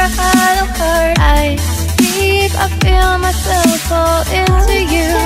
a I deep, I feel myself fall into you.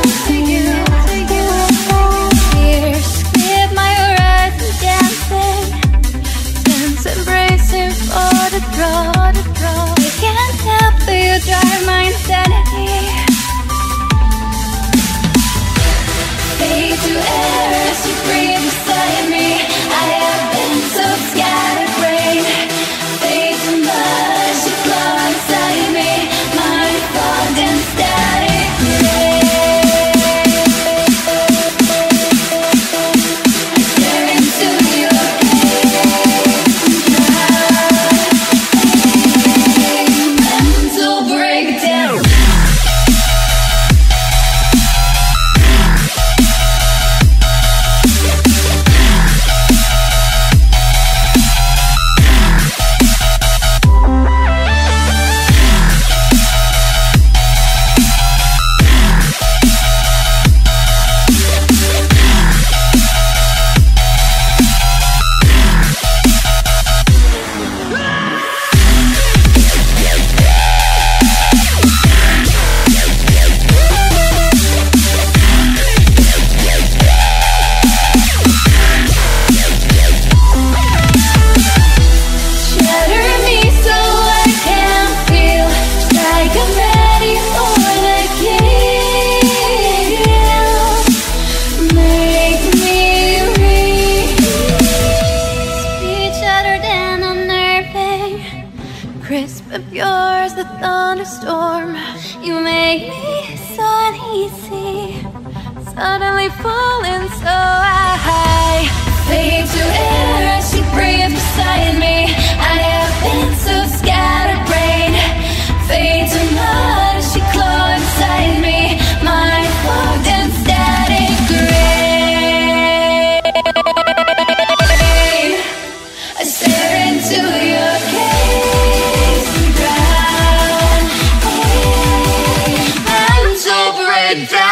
Mental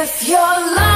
If you're